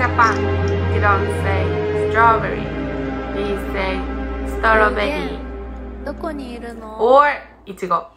Japan. You don't say strawberry. You say strawberry. Or いちご